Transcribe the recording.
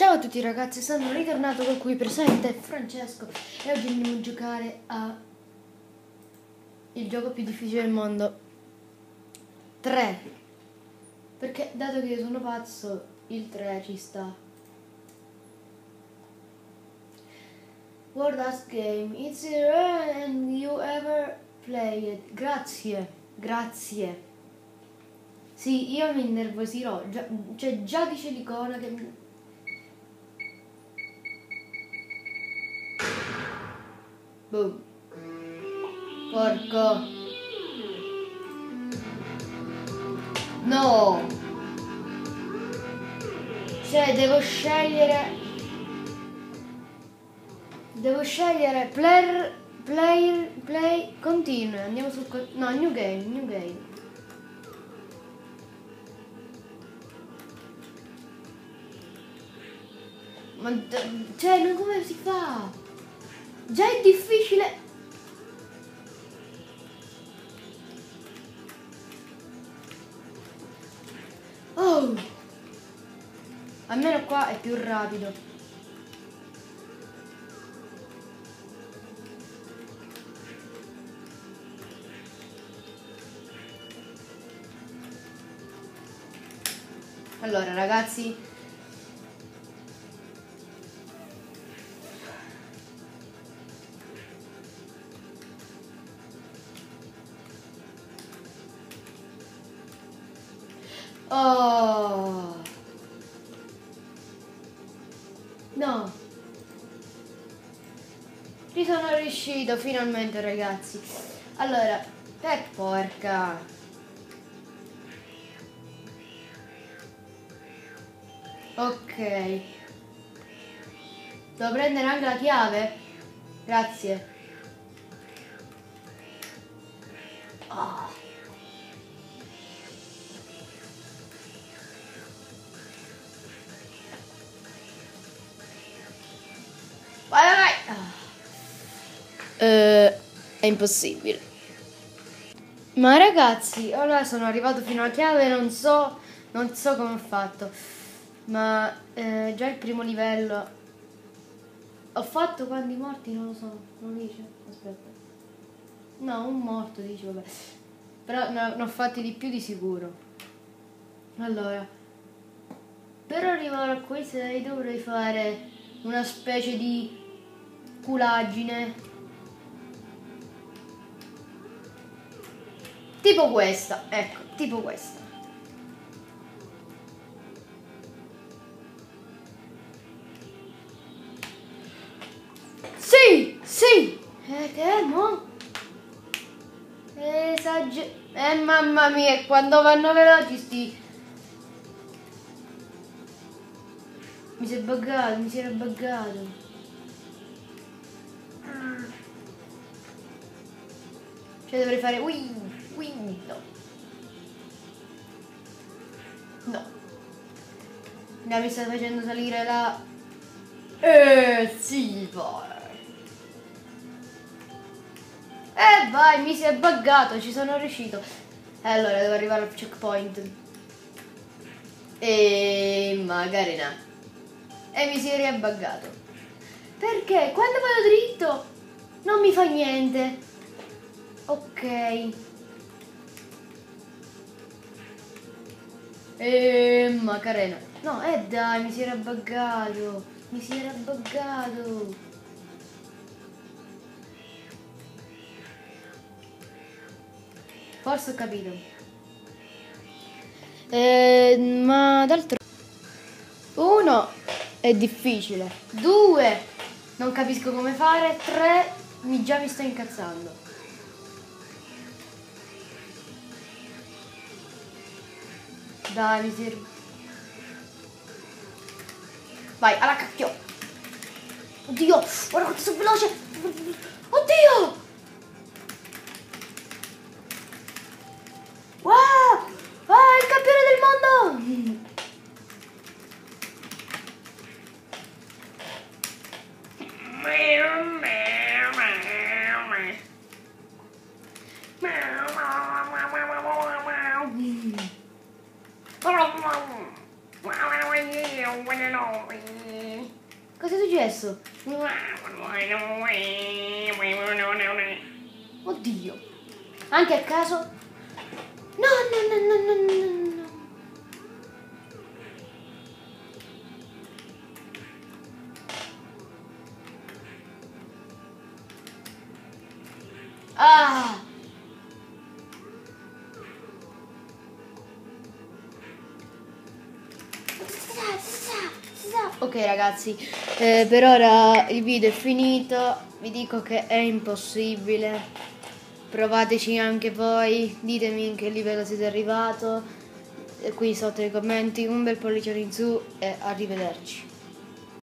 Ciao a tutti ragazzi, sono ritornato con qui presente Francesco e oggi andiamo a giocare a il gioco più difficile del mondo. 3 perché dato che io sono pazzo il 3 ci sta. World Last Game It's rare and you ever play it. Grazie, grazie. Sì, io mi innervosirò. Già, Cioè già dice l'icona che Boom. Porco. No. Cioè, devo scegliere... Devo scegliere player... Player... Play... Continua. Andiamo su... No, new game, new game. Ma... Cioè, non come si fa? Già è difficile. Oh. Almeno qua è più rapido. Allora ragazzi Oh. No. Ci sono riuscito finalmente ragazzi. Allora, per porca. Ok. Devo prendere anche la chiave? Grazie. Uh, è impossibile. Ma ragazzi, ora sono arrivato fino alla chiave, non so, non so come ho fatto. Ma eh, già il primo livello. Ho fatto quanti morti? Non lo so, non dice. Aspetta. No, un morto dice, vabbè. Però ne ho fatti di più di sicuro. Allora, per arrivare a quei 6 dovrei fare una specie di culaggine tipo questa ecco tipo questa. Sì sì. Eh, che no Esagger eh mamma mia quando vanno veloci sti mi si è buggato mi si era buggato. Cioè dovrei fare ui, ui, no. No. Mi sta facendo salire la... Eh, sì, vai. Eh, vai, mi si è buggato, ci sono riuscito. Allora, devo arrivare al checkpoint. E magari no. E mi si è riabbaggato. Perché? Quando vado dritto non mi fa niente. Ok. Ehm, Macarena. No, eh dai, mi si era buggato. Mi si era buggato. Forse ho capito. Eh, ma d'altro... Uno, è difficile. Due, non capisco come fare. Tre, mi già mi sto incazzando. Dai, mi serve. Vai, alla cacchio. Oddio, guarda quanto sono veloce. Oddio. Wow, ah, il campione del mondo. Cosa è successo? Oddio. Anche a caso? No, no, no, no, no, no. Ah! Ok ragazzi, eh, per ora il video è finito, vi dico che è impossibile, provateci anche voi, ditemi in che livello siete arrivato, qui sotto nei commenti, un bel pollicione in su e arrivederci.